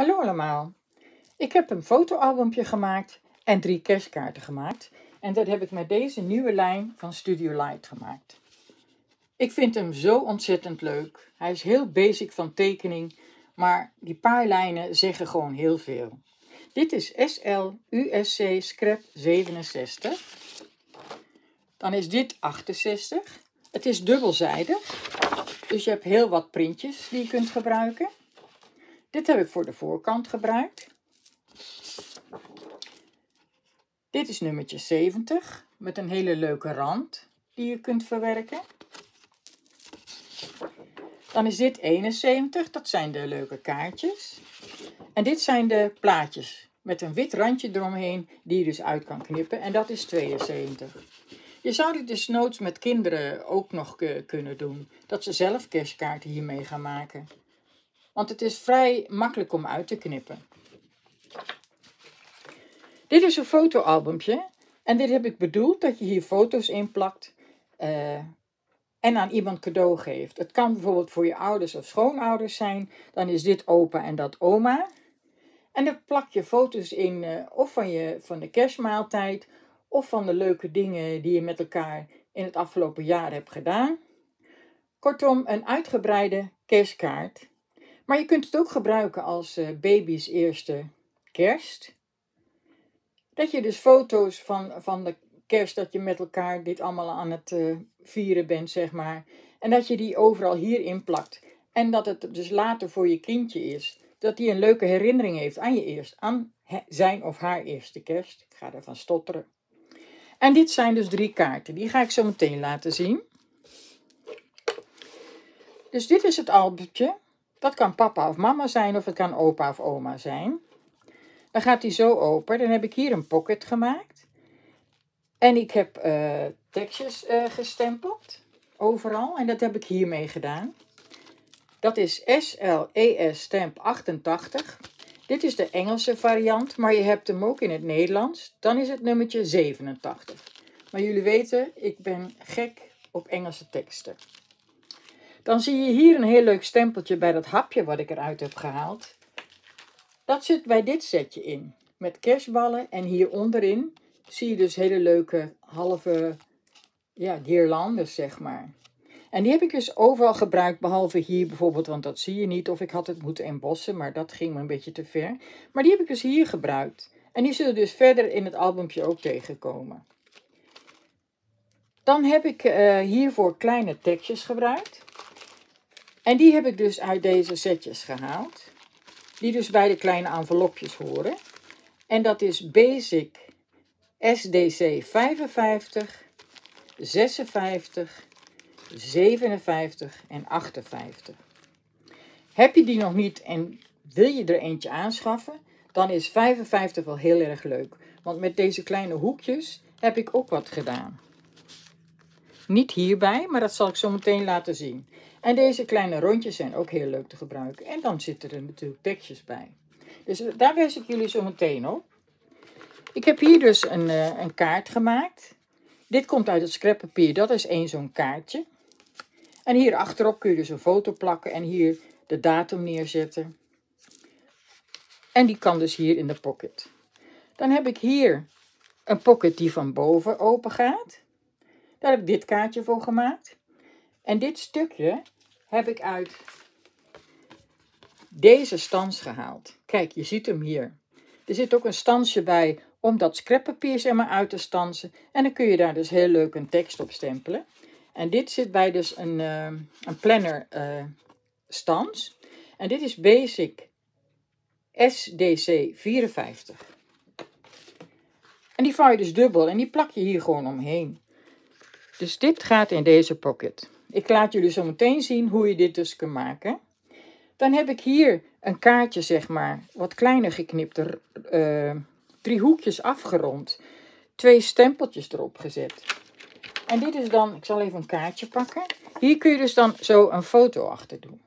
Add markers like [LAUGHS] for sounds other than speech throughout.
Hallo allemaal. Ik heb een fotoalbumpje gemaakt en drie kerstkaarten gemaakt. En dat heb ik met deze nieuwe lijn van Studio Light gemaakt. Ik vind hem zo ontzettend leuk. Hij is heel basic van tekening, maar die paar lijnen zeggen gewoon heel veel. Dit is SL USC Scrap 67. Dan is dit 68. Het is dubbelzijdig, dus je hebt heel wat printjes die je kunt gebruiken. Dit heb ik voor de voorkant gebruikt. Dit is nummertje 70 met een hele leuke rand die je kunt verwerken. Dan is dit 71, dat zijn de leuke kaartjes. En dit zijn de plaatjes met een wit randje eromheen die je dus uit kan knippen. En dat is 72. Je zou dit dus noods met kinderen ook nog kunnen doen. Dat ze zelf kerstkaarten hiermee gaan maken. Want het is vrij makkelijk om uit te knippen. Dit is een fotoalbumpje. En dit heb ik bedoeld dat je hier foto's in plakt. Uh, en aan iemand cadeau geeft. Het kan bijvoorbeeld voor je ouders of schoonouders zijn. Dan is dit opa en dat oma. En dan plak je foto's in uh, of van, je, van de kerstmaaltijd. Of van de leuke dingen die je met elkaar in het afgelopen jaar hebt gedaan. Kortom, een uitgebreide kerstkaart. Maar je kunt het ook gebruiken als uh, baby's eerste kerst. Dat je dus foto's van, van de kerst, dat je met elkaar dit allemaal aan het uh, vieren bent, zeg maar. En dat je die overal hierin plakt. En dat het dus later voor je kindje is. Dat hij een leuke herinnering heeft aan je eerst, aan zijn of haar eerste kerst. Ik ga ervan stotteren. En dit zijn dus drie kaarten. Die ga ik zo meteen laten zien. Dus dit is het albumtje. Dat kan papa of mama zijn of het kan opa of oma zijn. Dan gaat hij zo open. Dan heb ik hier een pocket gemaakt. En ik heb uh, tekstjes uh, gestempeld. Overal. En dat heb ik hiermee gedaan. Dat is SLES stamp 88. Dit is de Engelse variant, maar je hebt hem ook in het Nederlands. Dan is het nummertje 87. Maar jullie weten, ik ben gek op Engelse teksten. Dan zie je hier een heel leuk stempeltje bij dat hapje wat ik eruit heb gehaald. Dat zit bij dit setje in. Met kerstballen en hier onderin zie je dus hele leuke halve ja, guirlandes, zeg maar. En die heb ik dus overal gebruikt, behalve hier bijvoorbeeld, want dat zie je niet. Of ik had het moeten embossen, maar dat ging me een beetje te ver. Maar die heb ik dus hier gebruikt. En die zullen dus verder in het albumpje ook tegenkomen. Dan heb ik uh, hiervoor kleine tekstjes gebruikt. En die heb ik dus uit deze setjes gehaald. Die dus bij de kleine envelopjes horen. En dat is Basic SDC 55, 56, 57 en 58. Heb je die nog niet en wil je er eentje aanschaffen, dan is 55 wel heel erg leuk. Want met deze kleine hoekjes heb ik ook wat gedaan. Niet hierbij, maar dat zal ik zo meteen laten zien. En deze kleine rondjes zijn ook heel leuk te gebruiken. En dan zitten er natuurlijk tekstjes bij. Dus daar wijs ik jullie zo meteen op. Ik heb hier dus een, uh, een kaart gemaakt. Dit komt uit het scrappapier. Dat is één zo'n kaartje. En hier achterop kun je dus een foto plakken en hier de datum neerzetten. En die kan dus hier in de pocket. Dan heb ik hier een pocket die van boven open gaat. Daar heb ik dit kaartje voor gemaakt. En dit stukje heb ik uit deze stans gehaald. Kijk, je ziet hem hier. Er zit ook een stansje bij om dat scrappapier zeg maar uit te stansen. En dan kun je daar dus heel leuk een tekst op stempelen. En dit zit bij dus een, uh, een planner uh, stans. En dit is Basic SDC 54. En die vouw je dus dubbel en die plak je hier gewoon omheen. Dus dit gaat in deze pocket. Ik laat jullie zo meteen zien hoe je dit dus kunt maken. Dan heb ik hier een kaartje, zeg maar, wat kleiner geknipt, uh, drie hoekjes afgerond. Twee stempeltjes erop gezet. En dit is dan, ik zal even een kaartje pakken. Hier kun je dus dan zo een foto achter doen.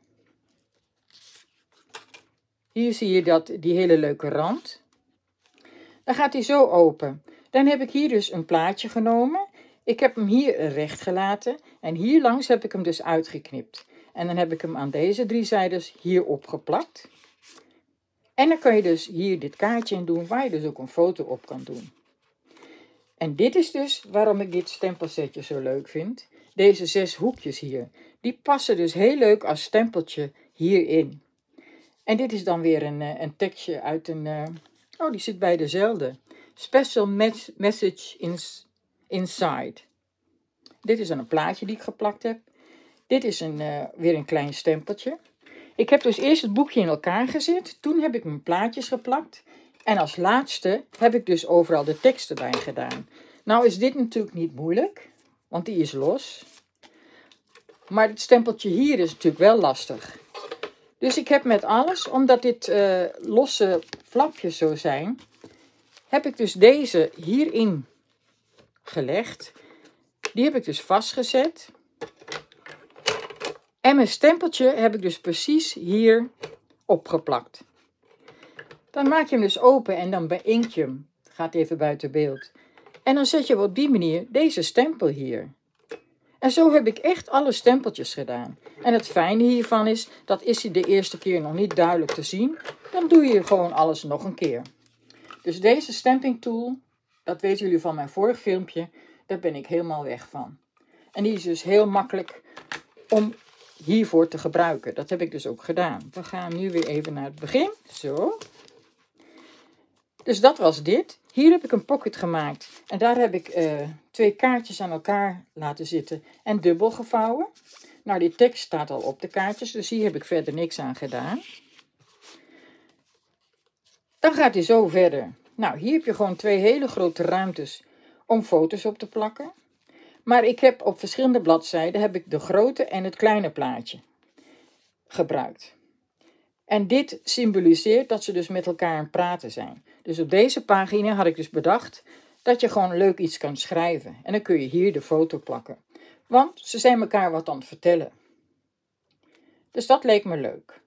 Hier zie je dat, die hele leuke rand. Dan gaat hij zo open. Dan heb ik hier dus een plaatje genomen. Ik heb hem hier recht gelaten en hier langs heb ik hem dus uitgeknipt. En dan heb ik hem aan deze drie zijdes hier opgeplakt. En dan kan je dus hier dit kaartje in doen, waar je dus ook een foto op kan doen. En dit is dus waarom ik dit stempelsetje zo leuk vind. Deze zes hoekjes hier, die passen dus heel leuk als stempeltje hierin. En dit is dan weer een, eh, een tekstje uit een, uh, oh die zit bij dezelfde. Special message inside. Dit is dan een plaatje die ik geplakt heb. Dit is een, uh, weer een klein stempeltje. Ik heb dus eerst het boekje in elkaar gezet. Toen heb ik mijn plaatjes geplakt. En als laatste heb ik dus overal de teksten bij gedaan. Nou is dit natuurlijk niet moeilijk, want die is los. Maar het stempeltje hier is natuurlijk wel lastig. Dus ik heb met alles, omdat dit uh, losse flapjes zo zijn, heb ik dus deze hierin gelegd. Die heb ik dus vastgezet. En mijn stempeltje heb ik dus precies hier opgeplakt. Dan maak je hem dus open en dan beïnk je hem. Gaat even buiten beeld. En dan zet je op die manier deze stempel hier. En zo heb ik echt alle stempeltjes gedaan. En het fijne hiervan is, dat is je de eerste keer nog niet duidelijk te zien. Dan doe je gewoon alles nog een keer. Dus deze stamping tool, dat weten jullie van mijn vorig filmpje, daar ben ik helemaal weg van. En die is dus heel makkelijk om hiervoor te gebruiken. Dat heb ik dus ook gedaan. We gaan nu weer even naar het begin. Zo. Dus dat was dit. Hier heb ik een pocket gemaakt. En daar heb ik uh, twee kaartjes aan elkaar laten zitten en dubbel gevouwen. Nou, die tekst staat al op de kaartjes, dus hier heb ik verder niks aan gedaan. Dan gaat hij zo verder. Nou, hier heb je gewoon twee hele grote ruimtes om foto's op te plakken. Maar ik heb op verschillende bladzijden heb ik de grote en het kleine plaatje gebruikt. En dit symboliseert dat ze dus met elkaar aan het praten zijn. Dus op deze pagina had ik dus bedacht dat je gewoon leuk iets kan schrijven. En dan kun je hier de foto plakken. Want ze zijn elkaar wat aan het vertellen. Dus dat leek me leuk.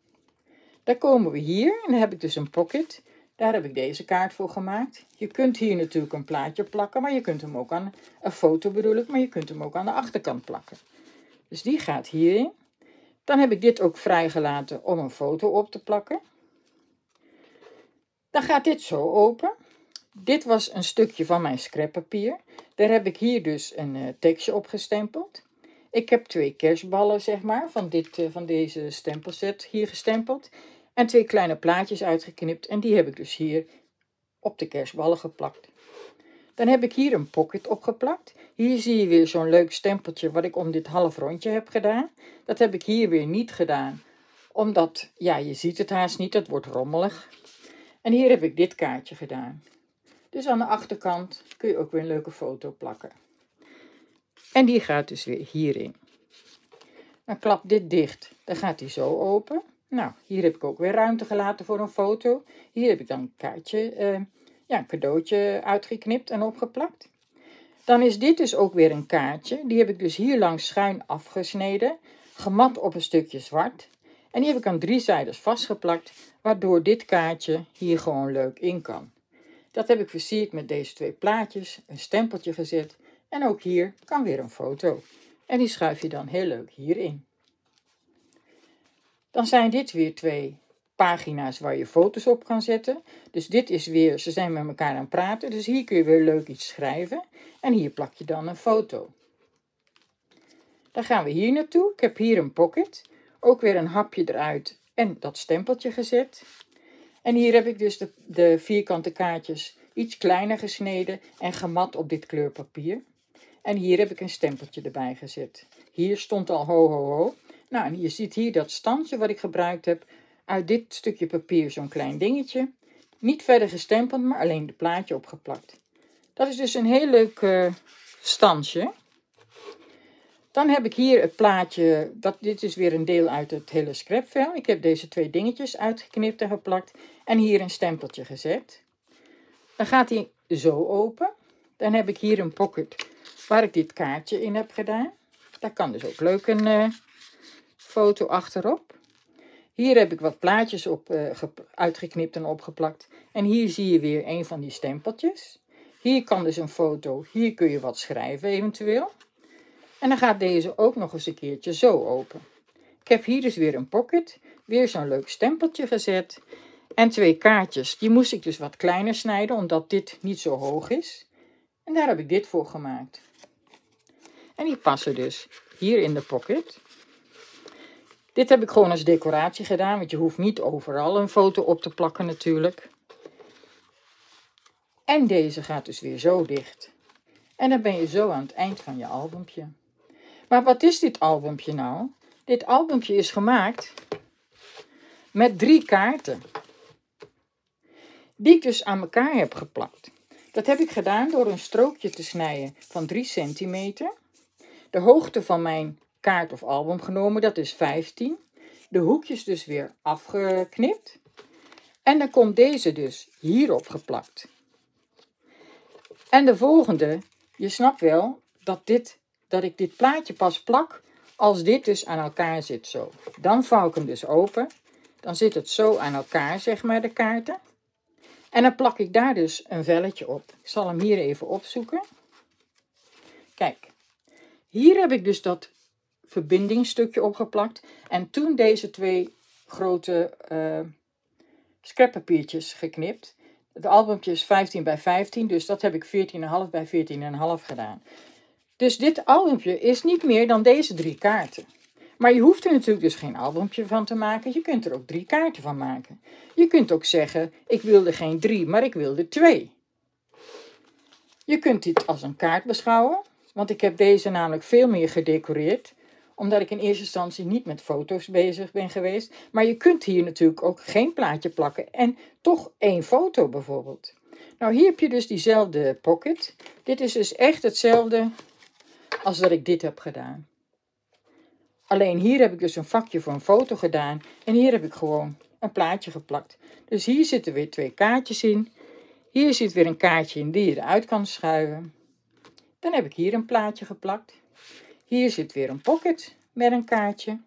Dan komen we hier en dan heb ik dus een pocket. Daar heb ik deze kaart voor gemaakt. Je kunt hier natuurlijk een plaatje plakken, maar je kunt hem ook aan een foto bedoel ik, maar je kunt hem ook aan de achterkant plakken. Dus die gaat hierin. Dan heb ik dit ook vrijgelaten om een foto op te plakken. Dan gaat dit zo open. Dit was een stukje van mijn scrappapier. Daar heb ik hier dus een uh, tekstje op gestempeld. Ik heb twee kerstballen, zeg maar, van, dit, uh, van deze stempelset hier gestempeld. En twee kleine plaatjes uitgeknipt. En die heb ik dus hier op de kerstballen geplakt. Dan heb ik hier een pocket opgeplakt. Hier zie je weer zo'n leuk stempeltje wat ik om dit half rondje heb gedaan. Dat heb ik hier weer niet gedaan. Omdat, ja, je ziet het haast niet, het wordt rommelig. En hier heb ik dit kaartje gedaan. Dus aan de achterkant kun je ook weer een leuke foto plakken. En die gaat dus weer hierin. Dan klap dit dicht. Dan gaat die zo open. Nou, hier heb ik ook weer ruimte gelaten voor een foto. Hier heb ik dan een kaartje, uh, ja, een cadeautje uitgeknipt en opgeplakt. Dan is dit dus ook weer een kaartje. Die heb ik dus hier langs schuin afgesneden. Gemat op een stukje zwart. En die heb ik aan drie zijden vastgeplakt. Waardoor dit kaartje hier gewoon leuk in kan. Dat heb ik versierd met deze twee plaatjes. Een stempeltje gezet. En ook hier kan weer een foto. En die schuif je dan heel leuk hierin. Dan zijn dit weer twee pagina's waar je foto's op kan zetten. Dus dit is weer, ze zijn met elkaar aan het praten. Dus hier kun je weer leuk iets schrijven. En hier plak je dan een foto. Dan gaan we hier naartoe. Ik heb hier een pocket. Ook weer een hapje eruit en dat stempeltje gezet. En hier heb ik dus de, de vierkante kaartjes iets kleiner gesneden en gemat op dit kleurpapier. En hier heb ik een stempeltje erbij gezet. Hier stond al ho ho ho. Nou, en je ziet hier dat standje wat ik gebruikt heb. Uit dit stukje papier zo'n klein dingetje. Niet verder gestempeld, maar alleen de plaatje opgeplakt. Dat is dus een heel leuk uh, standje. Dan heb ik hier het plaatje, dat, dit is weer een deel uit het hele scrapvel. Ik heb deze twee dingetjes uitgeknipt en geplakt. En hier een stempeltje gezet. Dan gaat hij zo open. Dan heb ik hier een pocket waar ik dit kaartje in heb gedaan. Daar kan dus ook leuk een uh, foto achterop. Hier heb ik wat plaatjes op, uh, uitgeknipt en opgeplakt. En hier zie je weer een van die stempeltjes. Hier kan dus een foto, hier kun je wat schrijven eventueel. En dan gaat deze ook nog eens een keertje zo open. Ik heb hier dus weer een pocket, weer zo'n leuk stempeltje gezet. En twee kaartjes. Die moest ik dus wat kleiner snijden, omdat dit niet zo hoog is. En daar heb ik dit voor gemaakt. En die passen dus hier in de pocket. Dit heb ik gewoon als decoratie gedaan, want je hoeft niet overal een foto op te plakken natuurlijk. En deze gaat dus weer zo dicht. En dan ben je zo aan het eind van je albumpje. Maar wat is dit albumpje nou? Dit albumpje is gemaakt met drie kaarten. Die ik dus aan elkaar heb geplakt. Dat heb ik gedaan door een strookje te snijden van 3 centimeter. De hoogte van mijn kaart of album genomen, dat is 15. De hoekjes dus weer afgeknipt. En dan komt deze dus hierop geplakt. En de volgende, je snapt wel dat, dit, dat ik dit plaatje pas plak als dit dus aan elkaar zit zo. Dan vouw ik hem dus open. Dan zit het zo aan elkaar, zeg maar, de kaarten. En dan plak ik daar dus een velletje op. Ik zal hem hier even opzoeken. Kijk, hier heb ik dus dat verbindingstukje opgeplakt. En toen deze twee grote uh, scrappapiertjes geknipt. Het albumpje is 15 bij 15, dus dat heb ik 14,5 bij 14,5 gedaan. Dus dit albumpje is niet meer dan deze drie kaarten. Maar je hoeft er natuurlijk dus geen albumpje van te maken. Je kunt er ook drie kaarten van maken. Je kunt ook zeggen, ik wilde geen drie, maar ik wilde twee. Je kunt dit als een kaart beschouwen. Want ik heb deze namelijk veel meer gedecoreerd. Omdat ik in eerste instantie niet met foto's bezig ben geweest. Maar je kunt hier natuurlijk ook geen plaatje plakken. En toch één foto bijvoorbeeld. Nou, hier heb je dus diezelfde pocket. Dit is dus echt hetzelfde als dat ik dit heb gedaan. Alleen hier heb ik dus een vakje voor een foto gedaan. En hier heb ik gewoon een plaatje geplakt. Dus hier zitten weer twee kaartjes in. Hier zit weer een kaartje in die je eruit kan schuiven. Dan heb ik hier een plaatje geplakt. Hier zit weer een pocket met een kaartje.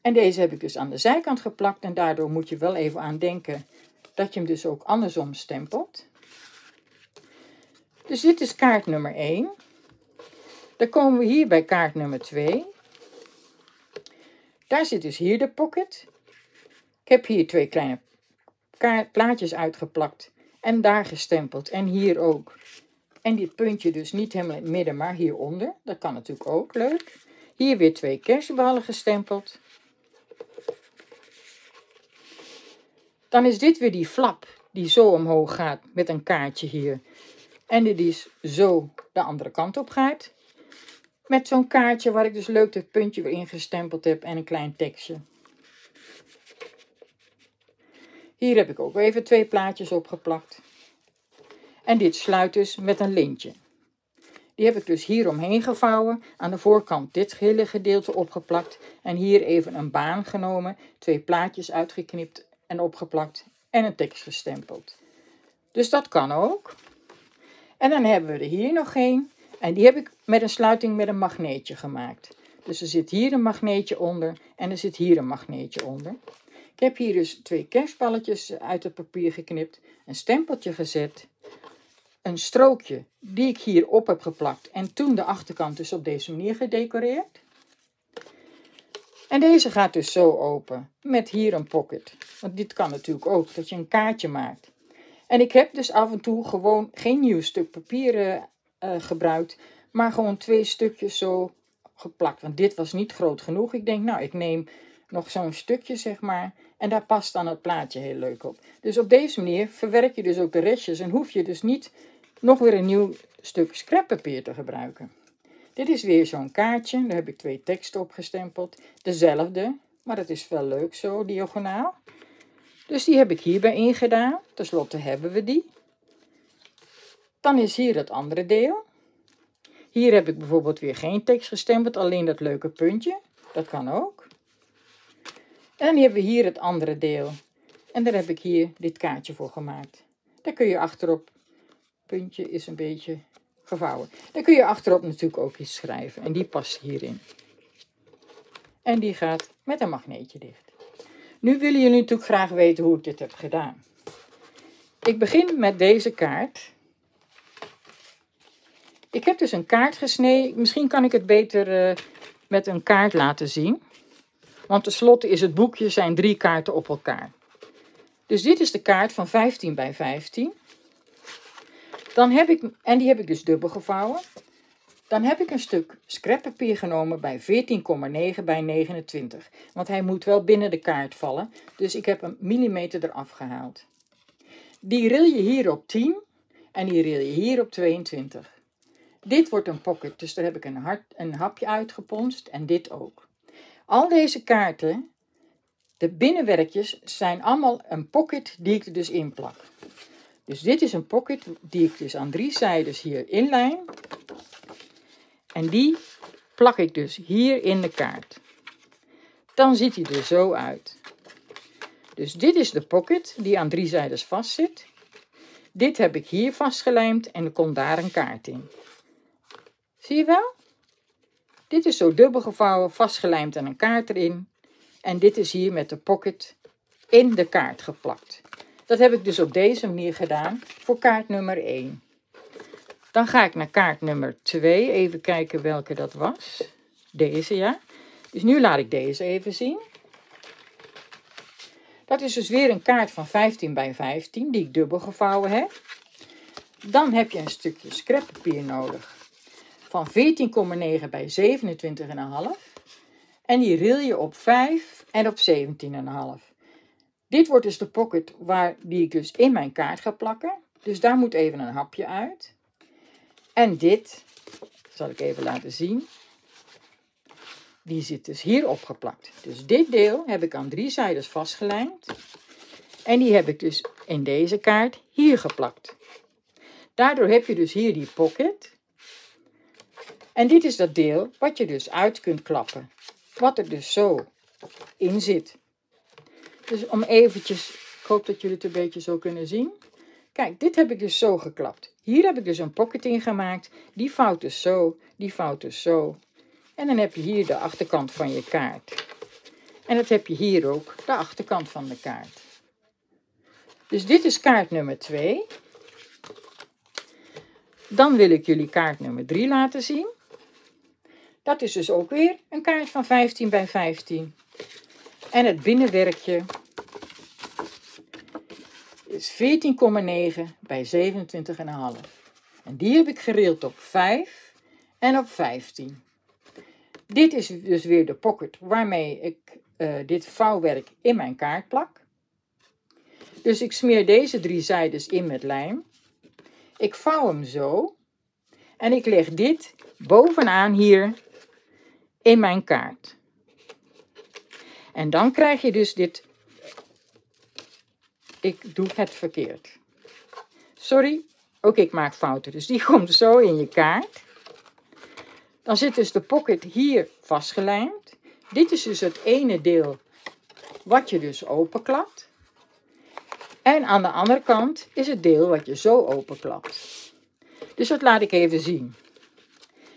En deze heb ik dus aan de zijkant geplakt. En daardoor moet je wel even aan denken dat je hem dus ook andersom stempelt. Dus dit is kaart nummer 1. Dan komen we hier bij kaart nummer 2. Daar zit dus hier de pocket. Ik heb hier twee kleine plaatjes uitgeplakt en daar gestempeld. En hier ook. En dit puntje dus niet helemaal in het midden, maar hieronder. Dat kan natuurlijk ook, leuk. Hier weer twee kerstballen gestempeld. Dan is dit weer die flap die zo omhoog gaat met een kaartje hier. En dit is zo de andere kant op gaat. Met zo'n kaartje waar ik dus leuk het puntje weer ingestempeld heb en een klein tekstje. Hier heb ik ook even twee plaatjes opgeplakt. En dit sluit dus met een lintje. Die heb ik dus hier omheen gevouwen. Aan de voorkant dit hele gedeelte opgeplakt. En hier even een baan genomen. Twee plaatjes uitgeknipt en opgeplakt. En een tekst gestempeld. Dus dat kan ook. En dan hebben we er hier nog een. En die heb ik met een sluiting met een magneetje gemaakt. Dus er zit hier een magneetje onder en er zit hier een magneetje onder. Ik heb hier dus twee kerstballetjes uit het papier geknipt, een stempeltje gezet, een strookje die ik hier op heb geplakt en toen de achterkant dus op deze manier gedecoreerd. En deze gaat dus zo open, met hier een pocket. Want dit kan natuurlijk ook, dat je een kaartje maakt. En ik heb dus af en toe gewoon geen nieuw stuk papier uh, gebruikt. Maar gewoon twee stukjes zo geplakt. Want dit was niet groot genoeg. Ik denk, nou, ik neem nog zo'n stukje, zeg maar. En daar past dan het plaatje heel leuk op. Dus op deze manier verwerk je dus ook de restjes. En hoef je dus niet nog weer een nieuw stuk scrappapier te gebruiken. Dit is weer zo'n kaartje. Daar heb ik twee teksten op gestempeld. Dezelfde, maar dat is wel leuk zo, diagonaal. Dus die heb ik hierbij ingedaan. Ten slotte hebben we die. Dan is hier het andere deel. Hier heb ik bijvoorbeeld weer geen tekst gestempeld, alleen dat leuke puntje. Dat kan ook. En dan hebben we hier het andere deel. En daar heb ik hier dit kaartje voor gemaakt. Daar kun je achterop, puntje is een beetje gevouwen. Daar kun je achterop natuurlijk ook iets schrijven. En die past hierin. En die gaat met een magneetje dicht. Nu willen jullie natuurlijk graag weten hoe ik dit heb gedaan. Ik begin met deze kaart. Ik heb dus een kaart gesneden. Misschien kan ik het beter uh, met een kaart laten zien. Want tenslotte is het boekje zijn drie kaarten op elkaar. Dus dit is de kaart van 15 bij 15. Dan heb ik, en die heb ik dus dubbel gevouwen. Dan heb ik een stuk scrappapier genomen bij 14,9 bij 29. Want hij moet wel binnen de kaart vallen. Dus ik heb een millimeter eraf gehaald. Die ril je hier op 10 en die ril je hier op 22. Dit wordt een pocket, dus daar heb ik een, hart, een hapje uitgeponst en dit ook. Al deze kaarten, de binnenwerkjes, zijn allemaal een pocket die ik er dus in plak. Dus dit is een pocket die ik dus aan drie zijden hier inlijn. En die plak ik dus hier in de kaart. Dan ziet hij er zo uit. Dus dit is de pocket die aan drie zijden vast zit. Dit heb ik hier vastgelijmd en er komt daar een kaart in. Zie je wel? Dit is zo dubbel gevouwen, vastgelijmd en een kaart erin. En dit is hier met de pocket in de kaart geplakt. Dat heb ik dus op deze manier gedaan voor kaart nummer 1. Dan ga ik naar kaart nummer 2. Even kijken welke dat was. Deze, ja. Dus nu laat ik deze even zien. Dat is dus weer een kaart van 15 bij 15, die ik dubbel gevouwen heb. Dan heb je een stukje scrappapier nodig van 14,9 bij 27,5. En die ril je op 5 en op 17,5. Dit wordt dus de pocket waar, die ik dus in mijn kaart ga plakken. Dus daar moet even een hapje uit. En dit, zal ik even laten zien. Die zit dus hier opgeplakt. Dus dit deel heb ik aan drie zijdes vastgelijmd. En die heb ik dus in deze kaart hier geplakt. Daardoor heb je dus hier die pocket. En dit is dat deel wat je dus uit kunt klappen. Wat er dus zo in zit. Dus om eventjes, ik hoop dat jullie het een beetje zo kunnen zien. Kijk, dit heb ik dus zo geklapt. Hier heb ik dus een pocket in gemaakt. Die vouwt dus zo, die vouwt dus zo. En dan heb je hier de achterkant van je kaart. En dat heb je hier ook, de achterkant van de kaart. Dus dit is kaart nummer 2. Dan wil ik jullie kaart nummer 3 laten zien. Dat is dus ook weer een kaart van 15 bij 15. En het binnenwerkje is 14,9 bij 27,5. En die heb ik gereeld op 5 en op 15. Dit is dus weer de pocket waarmee ik uh, dit vouwwerk in mijn kaart plak. Dus ik smeer deze drie zijdes in met lijm. Ik vouw hem zo. En ik leg dit bovenaan hier in mijn kaart. En dan krijg je dus dit. Ik doe het verkeerd. Sorry, ook ik maak fouten. Dus die [LAUGHS] komt zo in je kaart. Dan zit dus de pocket hier vastgelijmd. Dit is dus het ene deel wat je dus openklapt. En aan de andere kant is het deel wat je zo openklapt. Dus dat laat ik even zien.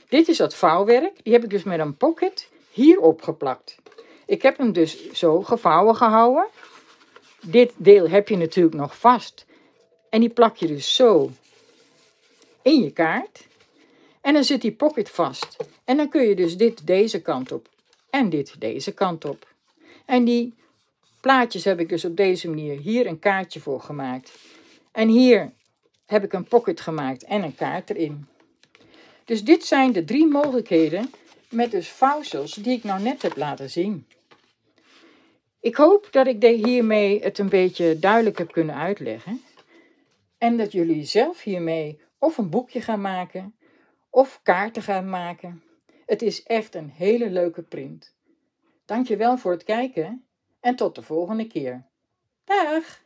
Dit is dat vouwwerk. Die heb ik dus met een pocket hier opgeplakt. Ik heb hem dus zo gevouwen gehouden. Dit deel heb je natuurlijk nog vast. En die plak je dus zo in je kaart. En dan zit die pocket vast. En dan kun je dus dit deze kant op en dit deze kant op. En die plaatjes heb ik dus op deze manier hier een kaartje voor gemaakt. En hier heb ik een pocket gemaakt en een kaart erin. Dus dit zijn de drie mogelijkheden met dus vouwsels die ik nou net heb laten zien. Ik hoop dat ik hiermee het een beetje duidelijk heb kunnen uitleggen. En dat jullie zelf hiermee of een boekje gaan maken of kaarten gaan maken. Het is echt een hele leuke print. Dankjewel voor het kijken en tot de volgende keer. Dag!